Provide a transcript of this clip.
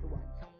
是晚上